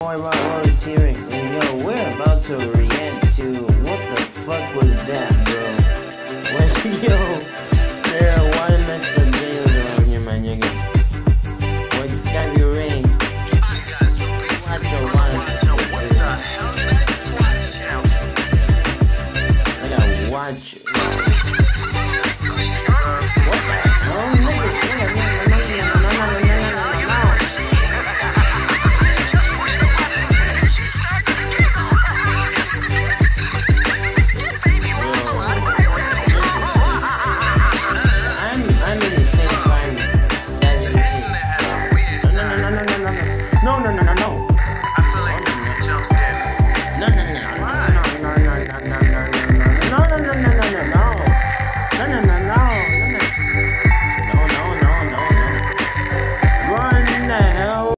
boy about World T-Rex and yo, we're about to react to what the fuck was that, bro? What yo, there are one extra videos around here, my nigga. What Scabby Ray? I got some basic Watch your people watch. out. What the hell did I just watch now? I gotta watch.